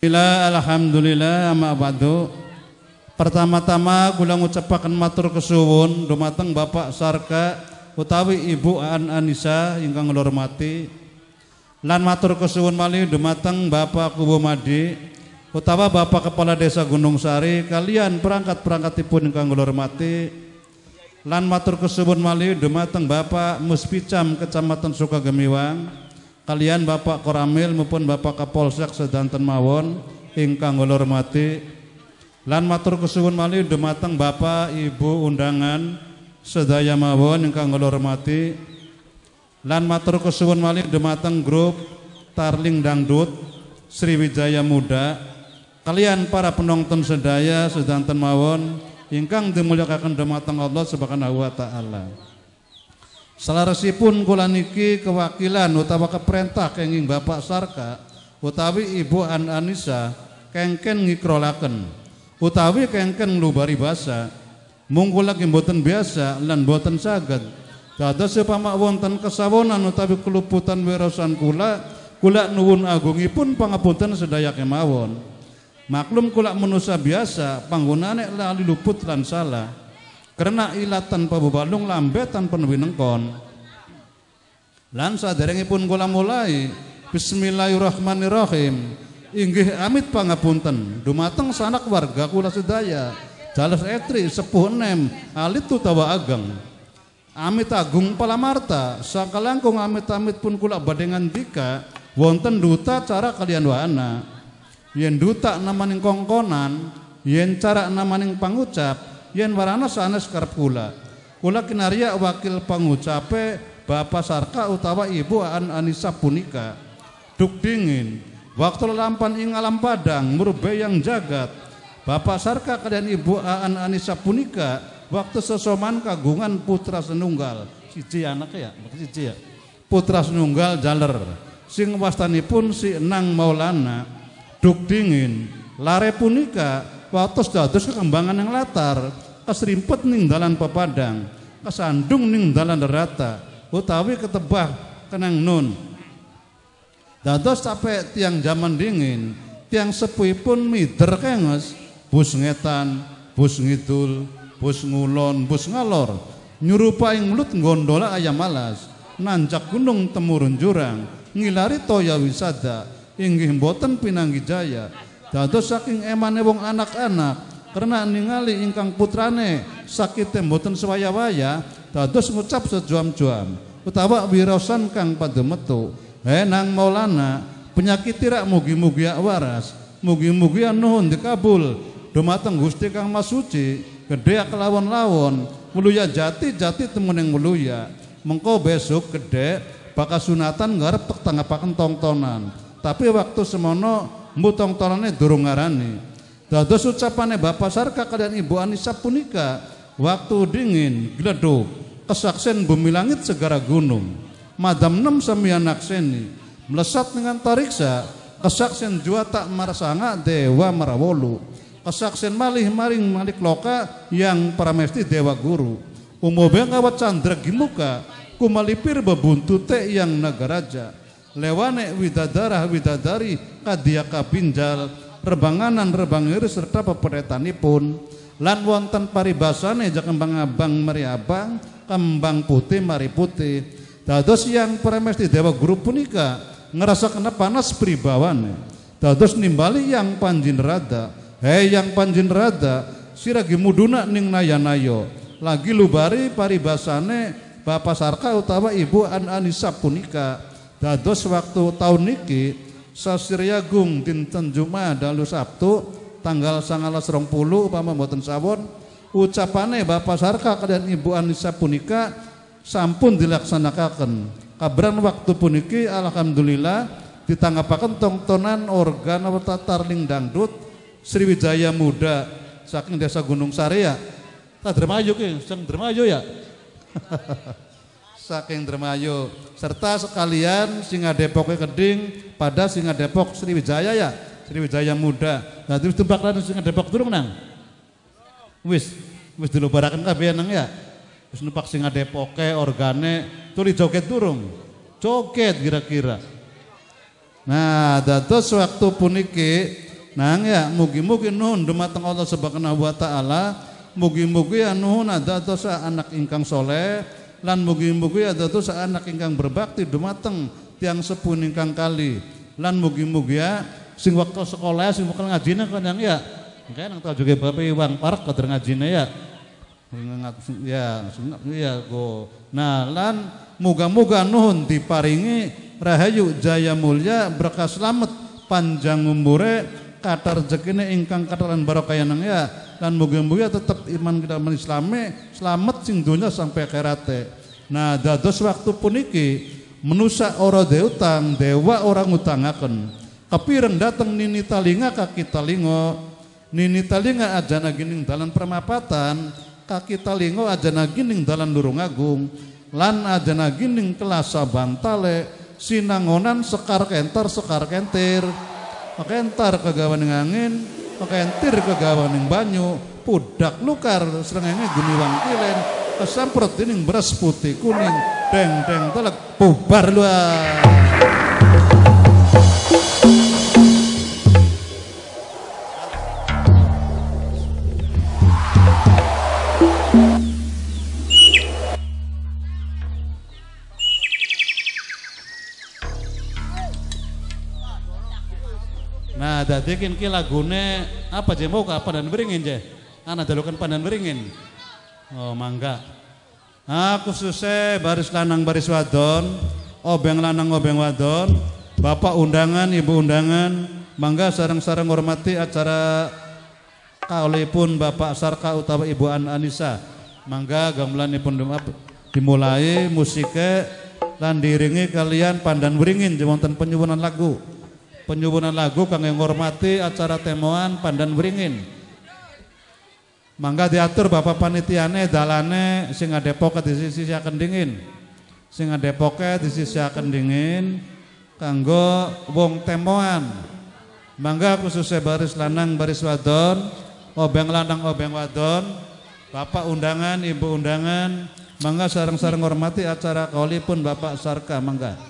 Alhamdulillah, alhamdulillah amma ba'du. Pertama-tama kula ngucapaken matur kesuwun dumateng Bapak Sarka utawi Ibu An Anissa ingkang kula hormati. Lan matur kesuwun malih dumateng Bapak Kubu Madi utawa Bapak Kepala Desa Gunung Sari kalian perangkat-perangkatipun ingkang kula hormati. Lan matur kesuwun malih dumateng Bapak Muspicam Kecamatan Sukagemiwang kalian Bapak Koramil maupun Bapak Kapolsek sedanten mawon ingkang kula hormati lan matur kesuwun malih dumateng Bapak Ibu undangan sedaya mawon ingkang kula hormati lan matur kesuwun malih dumateng grup Tarling Dangdut Sriwijaya Muda. Kalian para penonton sedaya sedanten mawon ingkang dimulyakaken dumateng Allah Subhanahu wa taala Selaresipun kula niki kewakilan utawa keperintah kenging Bapak Sarka utawi Ibu An Anissa kengken ngikrolaken. Utawi kengken lubari basa. Mung kula mboten biasa lan boten saged. Dados upama wonten kesawonan utawi keluputan wirasan kula kula nuwun agungipun pangapunten sedaya kemawon. Maklum kula manusia biasa panggunane lali luput lan salah karena ilatan pabubalung lambetan penwinengkon lan saderengipun kula mulai Bismillahirrahmanirrahim. Inggih amit pangapunten. Dumateng sanak warga kula sedaya. Jales etri sepuh enem alit utawa ageng. Amit agung palamarta sakalangkung amit-amit pun kula badengan dika wonten duta cara kalian wana yen duta namaning kongkonan yen cara namaning pangucap yen warana sanes karep kula. Kula kinaria wakil pangucape Bapak Sarka utawa Ibu An Anissa punika. Duk dingin waktu lampan ing alam padang murbe yang jagat. Bapak Sarka kalian Ibu An Anissa punika waktu sesoman kagungan putra senunggal. Siji anak ya siji ya. Putra senunggal jaler sing wastanipun si Nang Maulana. Duk dingin lare punika waktu dados kekembangan yang latar. Keserimpet ning dalan pepadang. Kesandung ning dalan derata utawi ketebah kenang nun. Dados sampai tiang zaman dingin. Tiang sepuhipun mider kenges bus ngetan bus ngidul bus ngulon bus ngalor. Nyurupaing mulut gondola ayam malas. Nanjak gunung temurun jurang. Ngilari toya wisada inggih boten pinanggi jaya dados saking emane wong anak-anak karena ningali ingkang putrane sakit mboten sewaya-waya dados ngucap sejuam-juam. Utawa wirasan kang pademetu he nang Maulana penyakit tirak mugi-mugi waras mugi-mugi nuhun dikabul dumateng Gusti Kang Masuci gede kelawan-lawon muluya jati jati temuning muluya mengko besok gede bakal sunatan ngarep tek tongtonan. Tapi waktu semono mbu tongtonane durung ngarani. Dados ucapane Bapak Sarka kalian Ibu Anissa punika waktu dingin gleduk kesaksen bumi langit segara gunung. Madam nem samian akseni melesat dengan tariksa kesaksen jua tak marasanga dewa marawolu kesaksen malih maring malik loka yang paramesti dewa guru. Umobe ngawat candra gimuka kumalipir bebuntu te yang nagaraja lewane widadarah widadari kadiaka binjal rebanganan rebangir serta peperetanipun. Lan wonten paribasane jak kembang abang mari abang kembang putih mari putih. Dados yang premesti dewa guru punika ngerasa kena panas pribawane. Dados nimbali yang panjin rada. Hei yang panjin rada siragi muduna ning nayanayo. Lagi lubari paribasane Bapak Sarka utawa Ibu An Anissa punika dados waktu tahun niki Sasiryagung dinten Jumat dalu Sabtu tanggal sangalas rong puluh upama mboten sawon ucapane Bapak Sarka kalian Ibu Anissa punika sampun dilaksanakan. Kabran waktu puniki alhamdulillah ditanggapaken tongtonan organ atau tarling dangdut Sriwijaya Muda saking desa Gunung Sari ya. Tak dermayu ki dermayu ya saking Dermayu. Serta sekalian Singa Depok Keding pada Singa Depok Sriwijaya ya. Sriwijaya Muda. Nah terus tembak lan Singa Depok durung nang wis wis dilobaraken kabeh nang ya. Wis numpak Singa Depok organe tuli joget durung. Joget kira-kira. Nah dados waktu puniki Nang ya mugi-mugi nuhun dumateng Allah Subhanahu wa taala. Mugi-mugi ya nuhun ada dosa anak ingkang soleh lan mugi-mugi ada dosa anak ingkang berbakti dumateng tiang sepuh ingkang kali. Lan mugi-mugi ya sing waktu sekolah sing bakal ngajine kan yang ya. Kan nang tahu juga bapak iwang park kader ngajine ya. Ya ya go. Nah lan muga-muga nuhun diparingi rahayu jaya mulia berkah selamat panjang umure kata rezekine ingkang katalan barokah nang ya dan muga-muga tetap iman kita iman selamat sing dunia sampai akhirate nah dados waktu puniki menusa ora utang dewa orang utangaken kepireng dateng nini talinga kaki talingo nini talinga aja nagining dalan permapatan kaki talingo aja nagining dalan durung agung lan aja nagining kelasa bantale sinangonan sekar kentar sekar kentir. Entar kegawan angin entir kegawan yang banyu pudak lukar serengenge guniwang kilen kesamprot dining beras putih kuning deng deng telek bubar luar dadi ki lagune apa je mau apa dan beringin je. Anak dalukan pandan beringin. Oh mangga. Aku susah baris lanang baris wadon, obeng lanang obeng wadon, bapak undangan, ibu undangan, mangga sarang-sarang hormati acara pun bapak Sarka utawa ibu An Anissa. Mangga pun dimulai musiknya dan diringi kalian pandan beringin jemonten penyubunan lagu penyubunan lagu kang menghormati acara temuan pandan beringin. Mangga diatur bapak panitiane dalane sing depok di sisi akan dingin sing depok di sisi dingin kanggo wong temuan. Mangga khususnya baris lanang baris wadon obeng lanang obeng wadon. Bapak undangan ibu undangan. Mangga sarang-sarang hormati acara pun bapak sarka mangga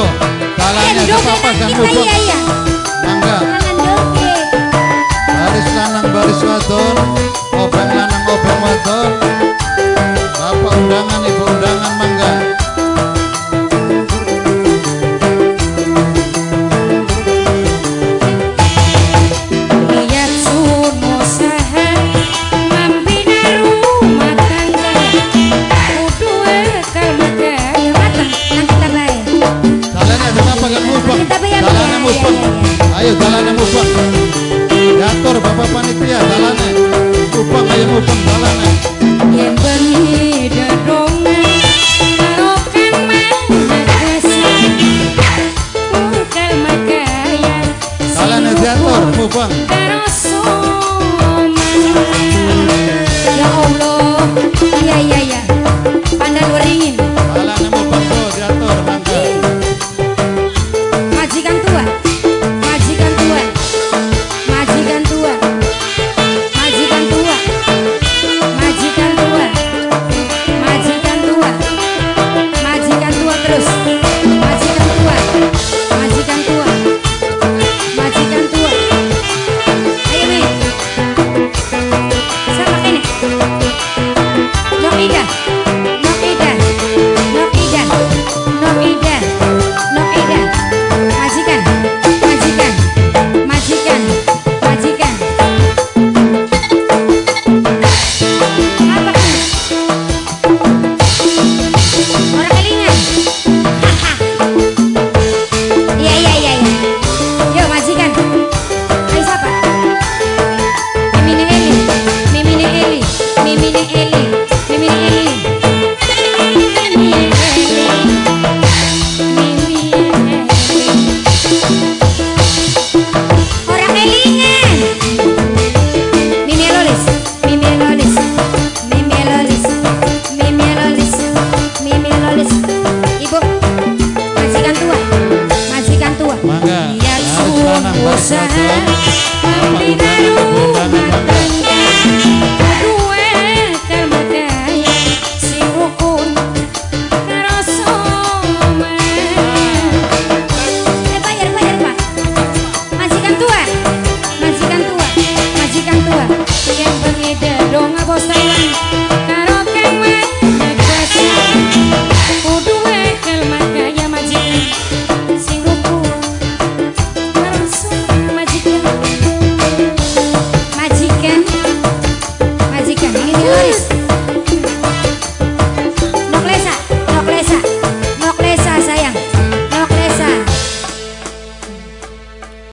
apa? dan mubuk mangga baris lanang baris wadon obeng lanang obeng wadon